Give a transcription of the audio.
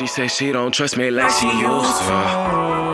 She say she don't trust me like she used to.